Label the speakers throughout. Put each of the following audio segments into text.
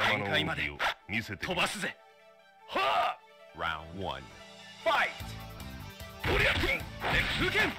Speaker 1: 様の奥を見せて
Speaker 2: 飛ばすぜ。はあ。
Speaker 3: Round 1
Speaker 2: Fight. リアピン剣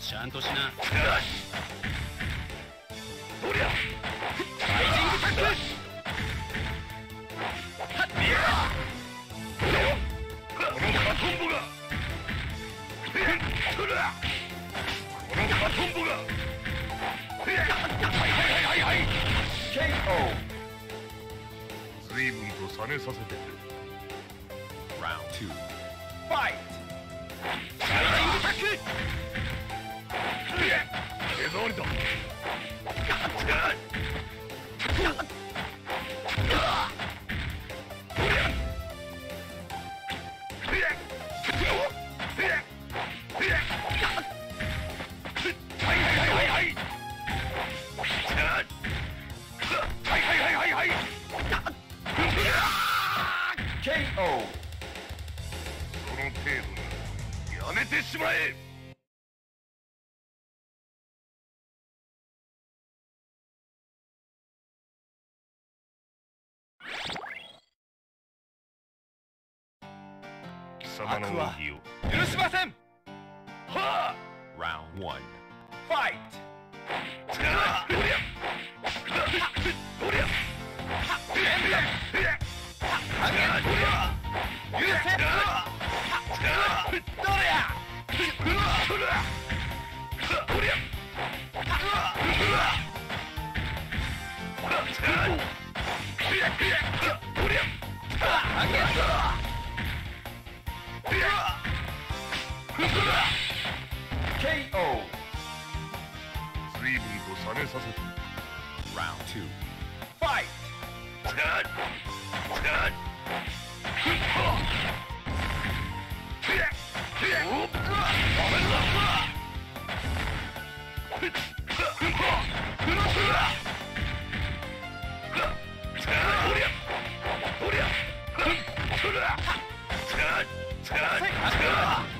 Speaker 2: ちゃんとしな。リアファイジン。グタックルトン。ボが
Speaker 1: Yeah. 様の奥義を。
Speaker 2: 許しません！はあ
Speaker 3: ！Round 1.
Speaker 2: ファ
Speaker 3: KO.
Speaker 1: 随分と下げさせて
Speaker 3: Round 2.
Speaker 2: ファイト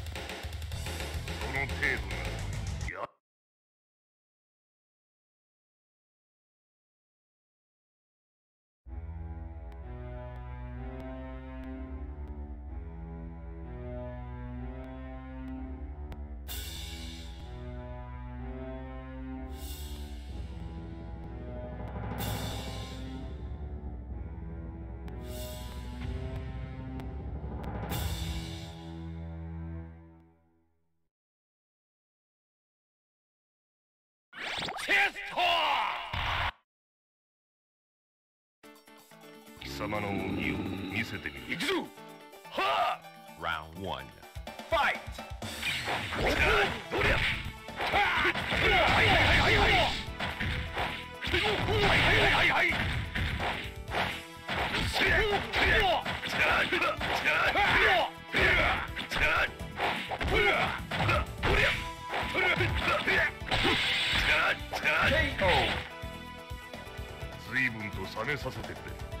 Speaker 1: 様の奥義を見せてみる。
Speaker 2: 行くぞはあ。
Speaker 3: Round 1.
Speaker 2: ファイトおりゃはいはいはいはいはいはいはいはいはい
Speaker 1: 随分と下げさせてくれ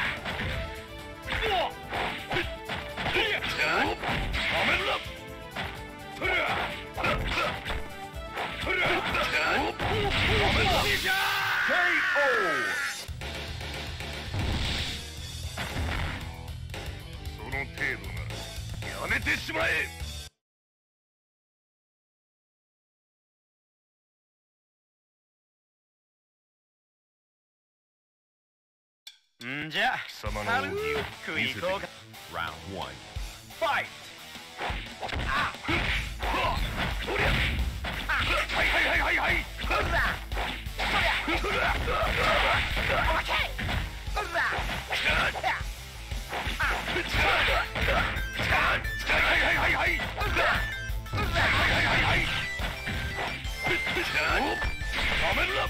Speaker 2: てしまえ
Speaker 1: んじゃ
Speaker 3: 貴様の奥義を
Speaker 1: 食い行こうか
Speaker 4: Round 1
Speaker 1: Fight!
Speaker 3: あっそりゃはいはいはいはいはいほらそりゃほら OK! ほら Hurry up!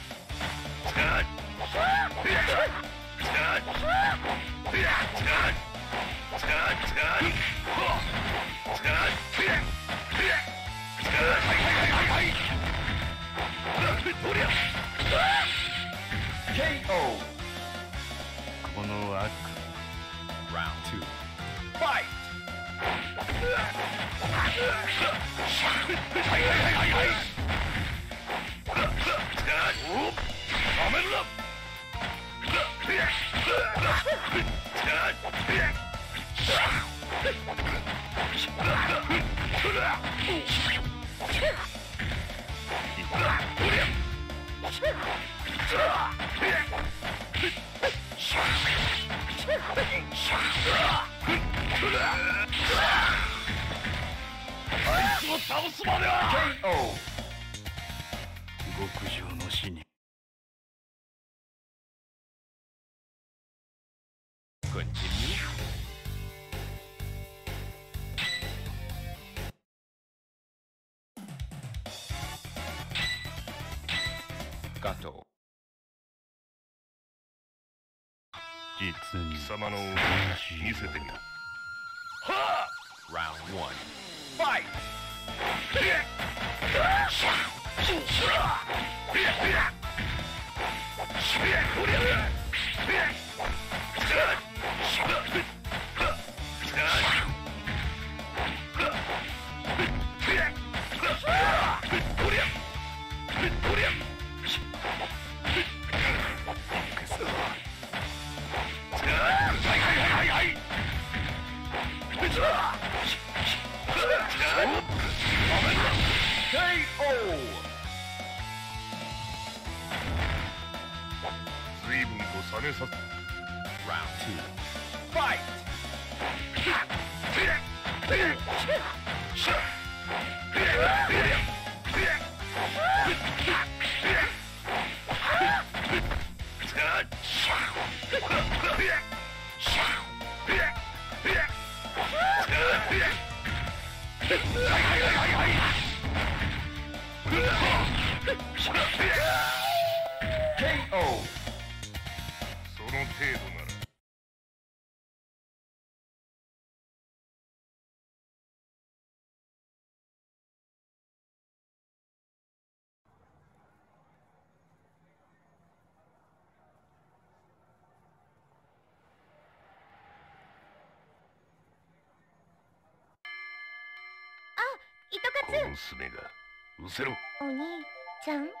Speaker 1: この悪
Speaker 4: 夢 Round 2
Speaker 1: Fight!
Speaker 3: はいはいはいはいはい倒すまでは
Speaker 4: KO.
Speaker 3: 極上の死に実に貴様の奥義見せてみろ
Speaker 4: Round one.
Speaker 1: Fight! その程度なら娘が。失せろ。
Speaker 4: お兄ちゃん。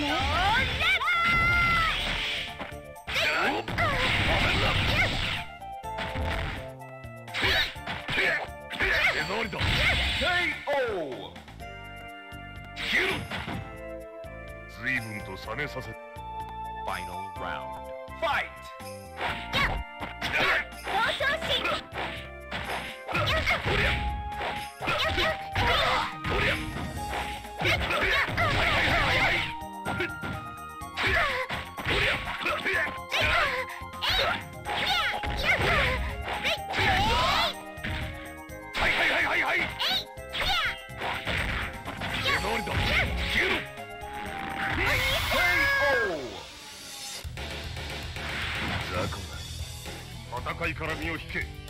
Speaker 4: ずい
Speaker 1: ぶんと冷めさせた。界から身を引け。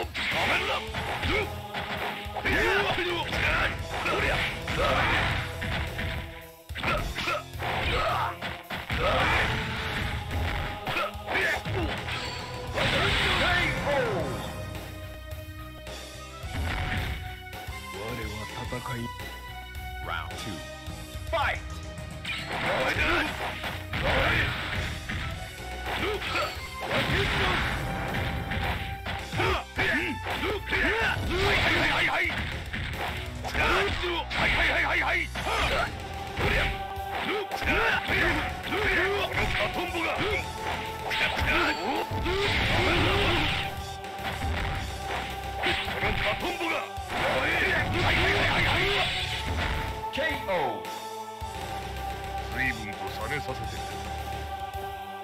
Speaker 1: 分と冷めさせてくれ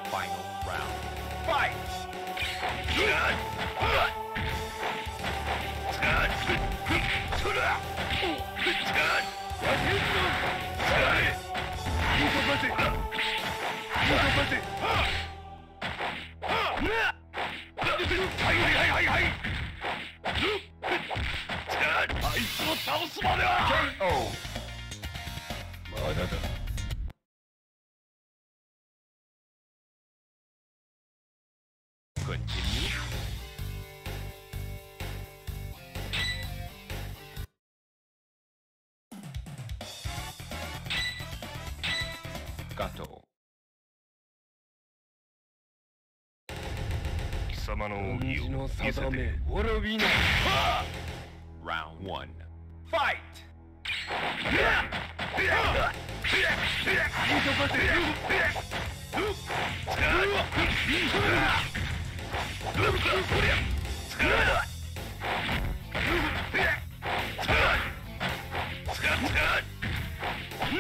Speaker 4: Final round.
Speaker 5: Fight!
Speaker 1: あい
Speaker 4: Gato.
Speaker 1: 貴様の奥義を見せて
Speaker 4: Round one.
Speaker 5: Fight!
Speaker 1: 随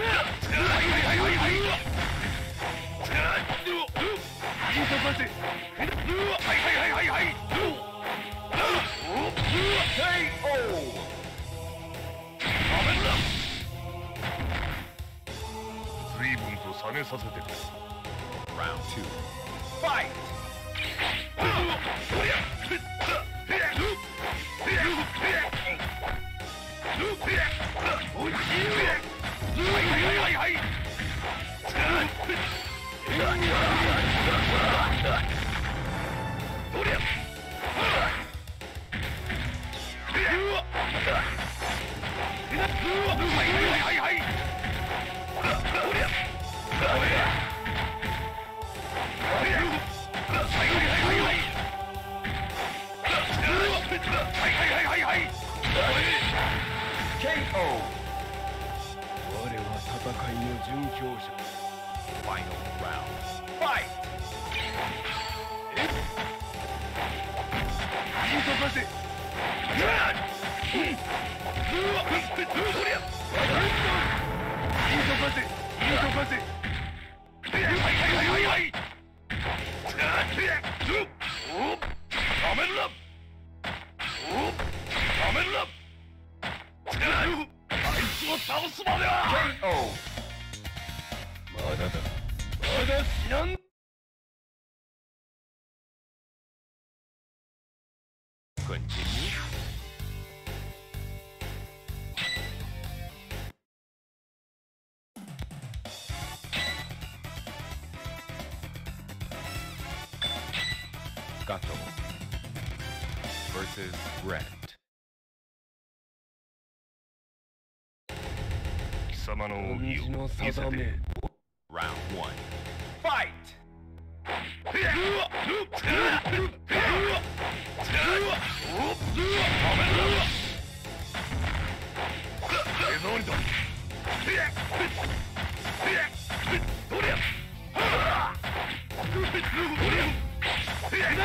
Speaker 1: 分と冷めさせてくれ
Speaker 4: Round two.
Speaker 5: Fight!
Speaker 6: 我は戦いの殉教者
Speaker 4: Final round.
Speaker 5: Fight!
Speaker 1: 倒
Speaker 4: Gato versus Red.
Speaker 1: 貴様の奥義を
Speaker 6: 道の
Speaker 1: 見せて
Speaker 6: 定め
Speaker 4: Round one.
Speaker 5: Fight!
Speaker 1: 手触り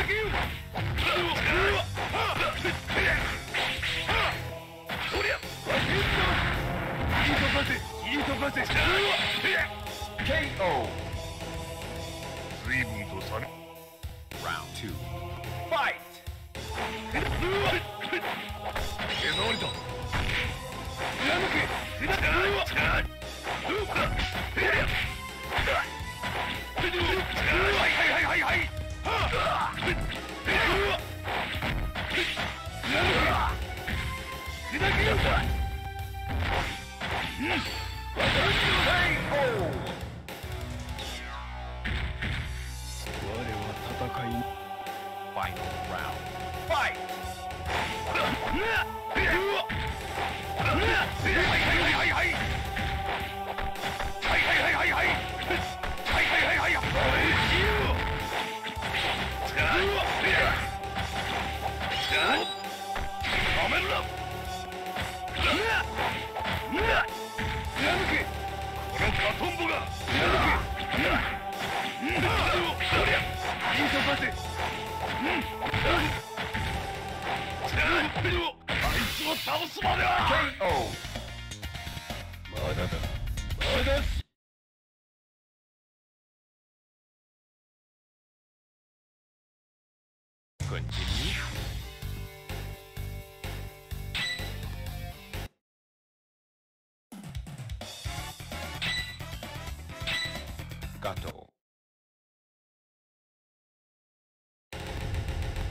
Speaker 4: Gato.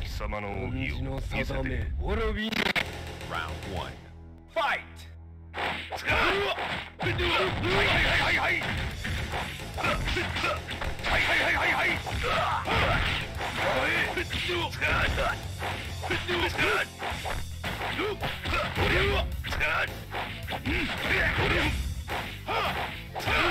Speaker 1: 貴様の奥義を
Speaker 5: 恩の
Speaker 1: 見せて。
Speaker 5: 定め滅び
Speaker 4: Round
Speaker 7: イ
Speaker 1: はいはいはいはいはい。はいはいはいはい。は
Speaker 5: は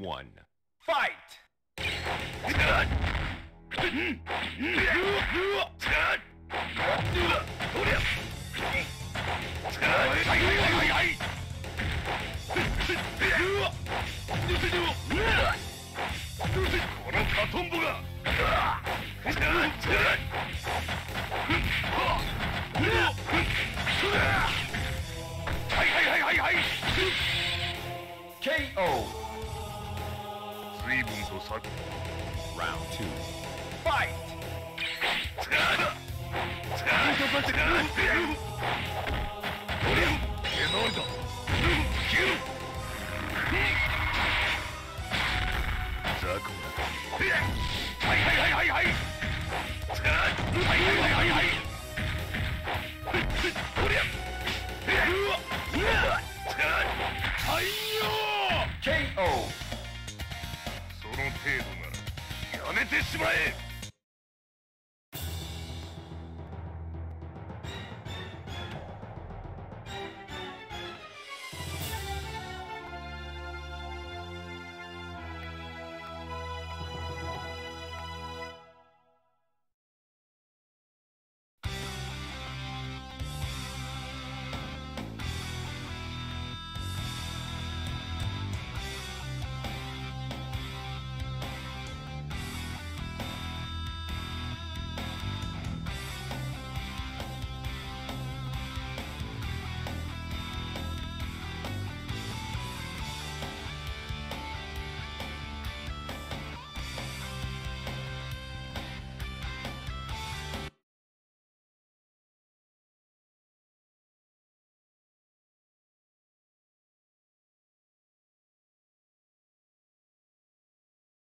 Speaker 4: one.
Speaker 1: Fight!
Speaker 7: KO
Speaker 1: 随分とさ
Speaker 4: Round two.
Speaker 7: ファイ
Speaker 1: はいはいはいはいはいはいはいはいはいはいはいてしまえ。